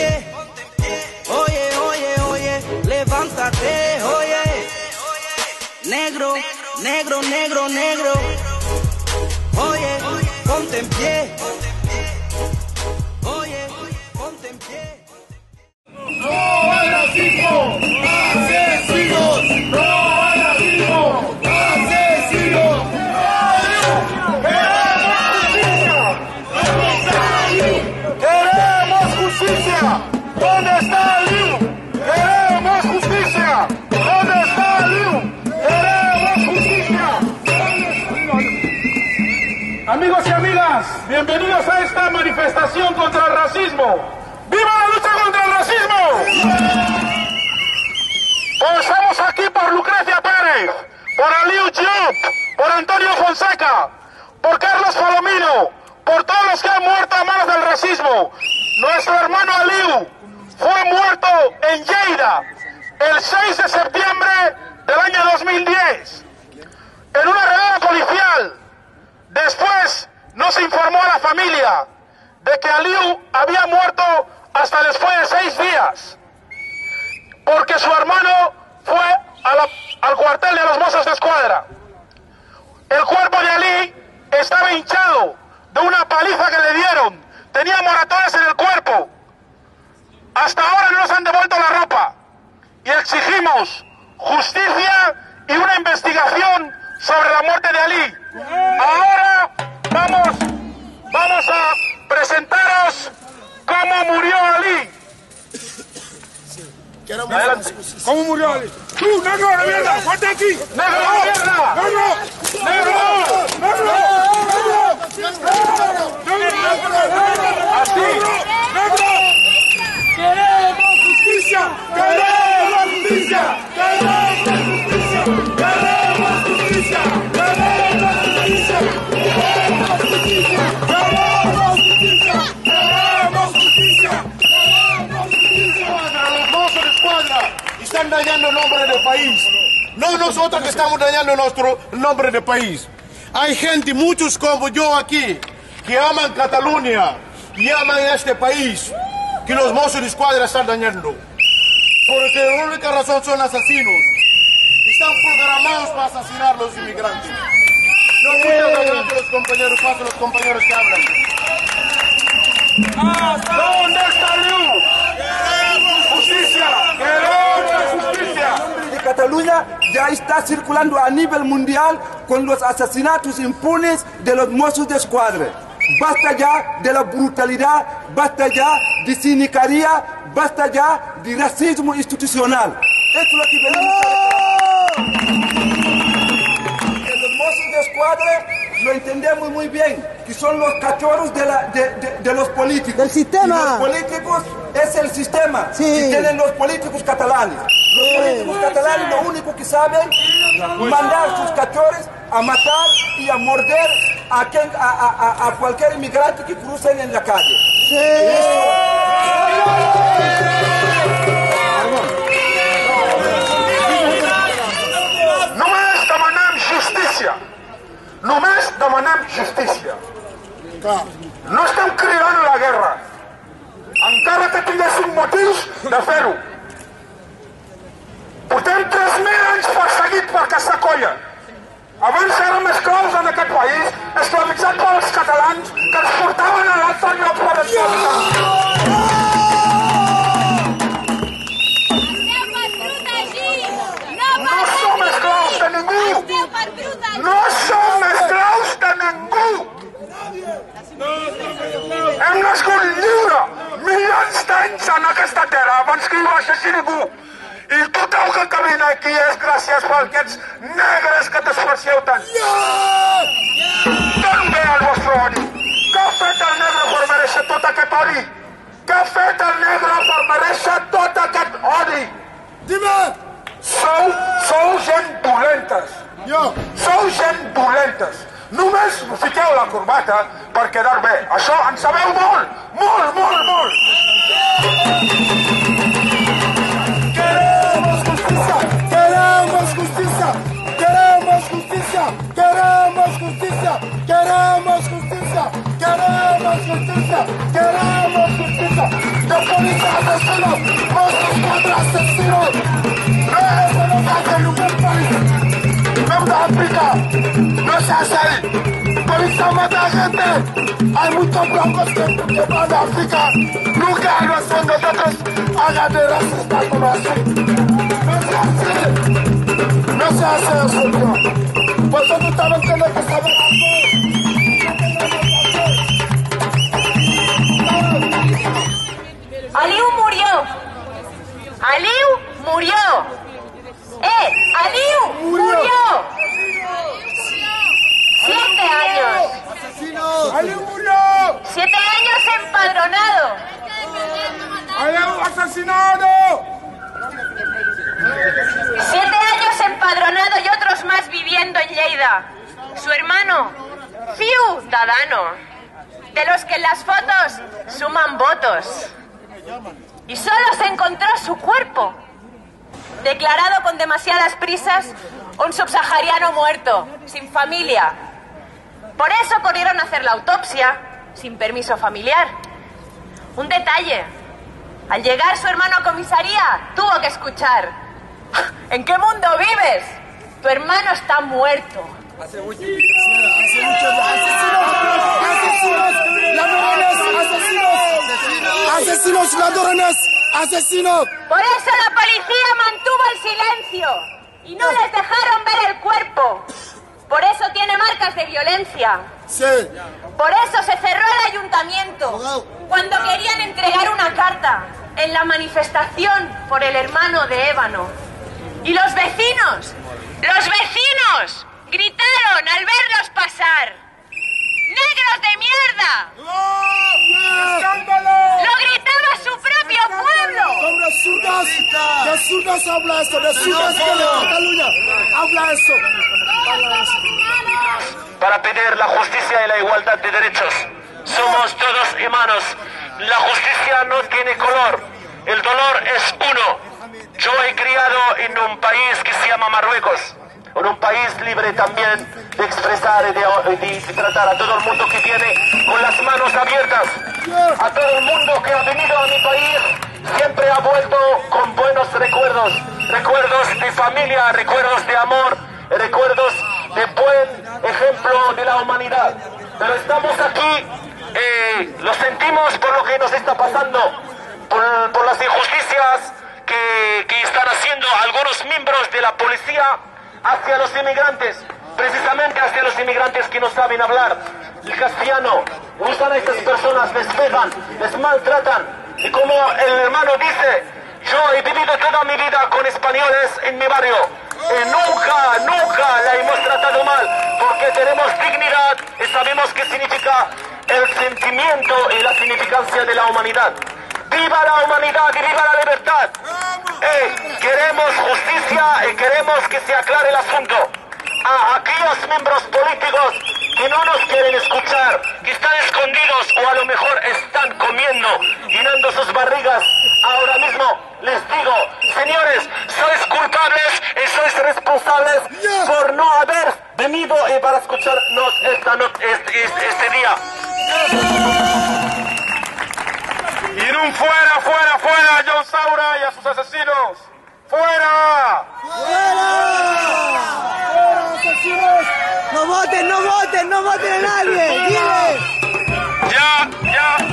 pie. Oye, oye, oye, levántate, oye. Negro, negro, negro, negro. Oye, ponte en pie. ¿Dónde está Aliu? ¡Queremos justicia! ¿Dónde está Aliu? ¡Queremos justicia! Amigos y amigas, bienvenidos a esta manifestación contra el racismo. ¡Viva la lucha contra el racismo! Pues estamos aquí por Lucrecia Pérez, por Aliu Diop, por Antonio Fonseca, por Carlos Palomino, por todos los que han muerto a manos del racismo. Nuestro hermano Aliu fue muerto en Lleida el 6 de septiembre del año 2010 en una redada policial. Después no se informó a la familia de que Aliu había muerto hasta después de seis días, porque su hermano fue a al cuartel de los mozos de escuadra. El cuerpo de Ali estaba hinchado de una paliza que le dieron, tenía moratones en el cuerpo. Hasta ahora no nos han devuelto la ropa y exigimos justicia y una investigación sobre la muerte de Ali. Ahora vamos, vamos a presentaros cómo murió Ali. Adelante. ¿Cómo murió Ali? ¡Tú, negro de mierda! ¡Fuerte aquí! ¡Negro de mierda! ¡Negro! ¡Negro! Así. ¡Queremos justicia! ¡Queremos justicia! ¡Queremos justicia! ¡Queremos justicia! ¡Queremos justicia! ¡Queremos justicia! ¡Queremos justicia! ¡Queremos justicia! ¡Queremos justicia! mozos de escuadra y están dañando el nombre del país. No nosotros que estamos dañando nuestro nombre del país. Hay gente, muchos como yo aquí, que aman Cataluña y aman este país, que los mozos de escuadra están dañando. Porque la única razón son asesinos. Están programados para asesinar a los inmigrantes. No muchas gracias los compañeros, paso a los compañeros que hablan. ¿Dónde está Liu? Justicia, queremos justicia. de Cataluña ya está circulando a nivel mundial con los asesinatos impunes de los mozos de escuadra. Basta ya de la brutalidad, basta ya de cinicaría, basta ya de racismo institucional. Esto es lo que venimos a que los mozos de escuadra lo entendemos muy bien, que son los cachorros de, la- de- de- de los políticos. Del sistema. Y los políticos es el sistema Sí. que tienen los políticos catalanes. Los políticos catalanes lo único que saben mandar sus cachorros a matar y a morder a, quien- a, a- a- a cualquier inmigrante que crucen en la calle. Només demanem justícia. Només demanem justícia. No estem cridant a la guerra. Encara que tinguéssim motius de fer-ho. Portem 3.000 anys perseguit per aquesta colla. Abans érem esclaus en aquest país, esclavitzats pels catalans que ens portaven a l'altre lloc per esclavitzar. No, som esclaus de ningú! Hem nascut lliure milions d'anys en aquesta terra abans que hi baixessi ningú. I tothom que camina aquí és gràcies per aquests negres que t'esforceu tant. D'on ve el vostre odi? Què ha fet el negre per mereixer tot aquest odi? Què ha fet el negre per mereixer tot aquest odi? Dime! Sou, sou gent dolentes. Jo! Sou gent dolentes. Només fiqueu la corbata per quedar bé. Això en sabeu molt, molt, molt, molt. ¡Queremos justicia! ¡Queremos justicia! ¡Queremos justicia! ¡Queremos justicia! de policía asesinos, monstruos contra asesinos. No, eso no se hace en ningún país. Même de África, no se hace ahí. Policía mata gente. Hay muchos blancos que, que van de África. Nunca los son nosotros hagan de racista como así. No se hace. No se hace eso, tío. Hacer. Aliu murió. Aliu murió. ¡Eh! ¡Aliu murió! Siete años. ¡Aliu murió! Siete años empadronado. ¡Aliu asesinado! Siete años empadronado y otros más viviendo en Lleida. Su hermano, ciudadano. De los que en las fotos suman votos. Y solo se encontró su cuerpo. Declarado con demasiadas prisas, un subsahariano muerto, sin familia. Por eso corrieron hacer la autopsia, sin permiso familiar. Un detalle. Al llegar su hermano a comisaría, tuvo que escuchar. ¿En qué mundo vives? Tu hermano está muerto. ¡Asesinos! ¡Ladrones! ¡Asesinos! ¡Asesinos! ¡Ladrones! ¡Asesinos! Por eso la policía mantuvo el silencio y no les dejaron ver el cuerpo. Por eso tiene marcas de violencia. Sí. Por eso se cerró el ayuntamiento cuando querían entregar una carta en la manifestación por el hermano de Ébano. Y los vecinos, los vecinos, gritaron al verlos pasar. ¡Negros de mierda! ¡Escándalo! ¡Lo gritaba su propio pueblo! ¡Hombre, zurdas! ¡De zurdas habla esto! ¡De zurdas que de Cataluña! ¡Habla eso! ¡Habla eso! para pedir la justicia y la igualdad de derechos. Somos todos hermanos. La justicia no tiene color. El dolor es uno. Yo he criado en un país que se llama Marruecos. Un país libre también de expresar y de, de- de tratar a todo el mundo que viene con las manos abiertas. A todo el mundo que ha venido a mi país siempre ha vuelto con buenos recuerdos. Recuerdos de familia, recuerdos de amor, recuerdos de buen ejemplo de la humanidad. Pero estamos aquí, eh, lo sentimos por lo que nos está pasando, por, por las injusticias que, que están haciendo algunos miembros de la policía hacia los inmigrantes, precisamente hacia los inmigrantes que no saben hablar el castellano. Usan a estas personas, les pegan, les maltratan. Y como el hermano dice, yo he vivido toda mi vida con españoles en mi barrio. Y nunca, nunca la hemos tratado mal, porque tenemos dignidad y sabemos qué significa el sentimiento y la significancia de la humanidad. ¡Viva la humanidad y viva la libertad! Eh, queremos justicia y queremos que se aclare el asunto. A aquellos miembros políticos que no nos quieren escuchar, que están escondidos o a lo mejor están comiendo, llenando sus barrigas, ahora mismo les digo, señores, sois culpables y sois responsables por no haber venido y para escucharnos esta este- este día. Un fuera, fuera, fuera a John Saura y a sus asesinos. ¡Fuera! No voten, no voten, no voten a nadie. Dile. ¡Ya, ya!